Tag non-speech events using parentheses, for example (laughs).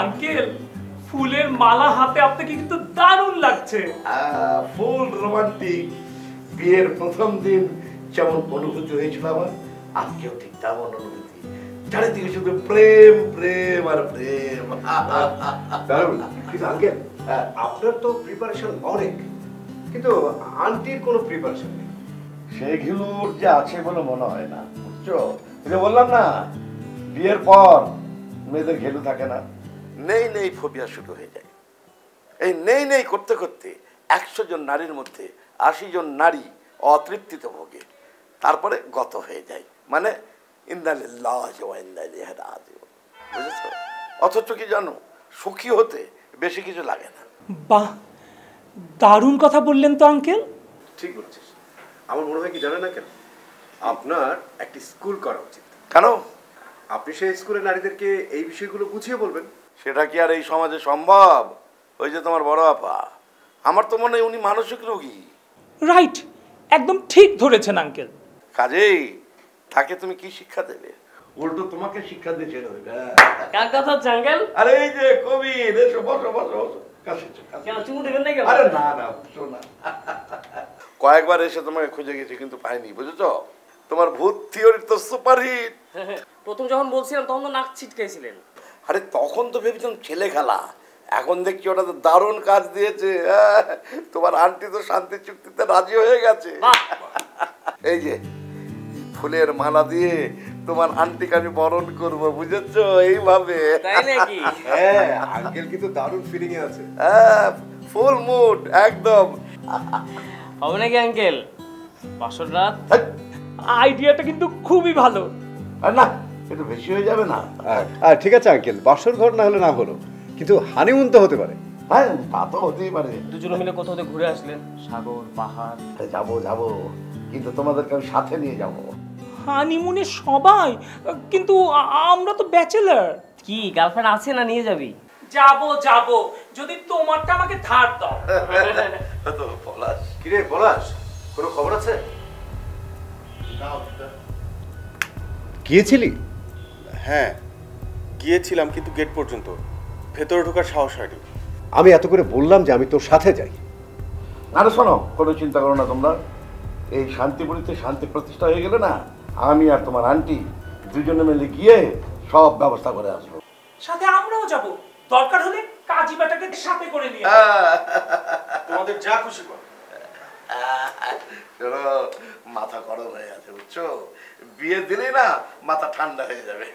Uncle ফুলের মালা হাতে আপনাকে কিন্তু দারুণ লাগছে। Full romantic. বিয়ের প্রথম দিন যেমন অনুভূতি হয়েছিল আমার আজকেও ঠিক তেমন অনুভূতি। চারিদিকে শুধু প্রেম প্রেম আর প্রেম। দারুণ। কিন্তু আঙ্কেল আপনার তো প্রিপারেশন অনেক। কিন্তু আন্টির কোনো প্রিপারেশন নেই। সেগুলোর যে আছে বলে মনে হয় না বুঝছ? বললাম না বিয়ের পর মেয়েদের ঘেলু থাকে না। নেই নেই ফোবিয়া শুরু হয়ে যায়। এই নেই নেই করতে করতে একশো জন নারীর মধ্যে আশি জন নারী অতৃপ্তিতে ভোগে। তারপরে গত হয়ে যায়। মানে বুঝেছ? অথচ কি জানো সুখী হতে বেশি কিছু লাগে না। বাহ! দারুণ কথা বললেন তো আঙ্কেল। ঠিক বলছিস। আমার মনে হয় কি জানেন না কেন আপনার একটি স্কুল করা উচিত। কেন? আপনি সেই স্কুলে নারীদেরকে এই বিষয়গুলো বুঝিয়ে বলবেন। সেটা কি আর এই সমাজে সম্ভব? ওই যে তোমার বড় আপা। আমার তো মনে হয় উনি মানসিক রোগী। রাইট একদম ঠিক ধরেছেন আঙ্কেল কাজেই তাকে তুমি কি শিক্ষা দেবে? উল্টো তোমাকে শিক্ষা দিয়ে ছেড়ে দেবে হ্যাঁ। কার কথা আঙ্কেল আরে এই যে কবি এসো বসো বসো বসো। কাছে কাছে কেন এসো। না কেন আরে না না। কয়েকবার এসে তোমাকে খুঁজে গেছি কিন্তু পাইনি বুঝেছ? তোমার ভূত থিওরি তো সুপারহিট। (laughs) প্রথম যখন বলছিলাম তখন তো নাক ছিটকাইছিলেন। আরে তখন তো ভেবেছিলাম ছেলে খেলা। এখন দেখছি ওটা তো দারুণ কাজ দিয়েছে। হ্যাঁ, তোমার আন্টি তো শান্তি চুক্তিতে রাজি হয়ে গেছে। এই যে ফুলের মালা দিয়ে তোমার আন্টিকে আমি বরণ করব বুঝেছ? এইভাবে। তাই নাকি? (laughs) হ্যাঁ। আঙ্কেল কিন্তু দারুণ ফিলিং এ আছে। ফুল মুড একদম। হবে নাকি আঙ্কেল বাসর রাত? আইডিয়াটা কিন্তু খুবই ভালো। আর না একটু বেশি হয়ে যাবে না? আর ঠিক আছে আঙ্কেল বাসর ঘর না হলে না হলো কিন্তু হানিমুন তো হতে পারে। হ্যাঁ তা তো হতেই পারে। দুজনে মিলে কোথাও ঘুরে আসলেন সাগর পাহাড়। যাব যাব কিন্তু তোমাদেরকে আমি সাথে নিয়ে যাব। হানিমুনে সবাই কিন্তু আমরা তো ব্যাচেলার কি গার্লফ্রেন্ড আছে না নিয়ে যাবি? যাব যাব যদি তোমারটা আমাকে ধার দাও। (laughs) তো পলাশ। কিরে পলাশ কোনো খবর আছে? গিয়েছিলি? হ্যাঁ গিয়েছিলাম কিন্তু গেট পর্যন্ত। ভেতরে ঢোকার সাহস হয়নি। আমি এত করে বললাম যে আমি তোর সাথে যাই। আরে শোনো কোনো চিন্তা করো না তোমরা। এই শান্তিপুরিতে শান্তি প্রতিষ্ঠা হয়ে গেলে না আমি আর তোমার আন্টি দুজনে মিলে গিয়ে সব ব্যবস্থা করে আসব। সাথে আমরাও যাব। দরকার হলে কাজী বেটাকে সাথে করে নিয়ে তোমাদের যা খুশি কর। মাথা গরম হয়ে আছে বুঝছ? বিয়ে দিলে না মাথা ঠান্ডা হয়ে যাবে।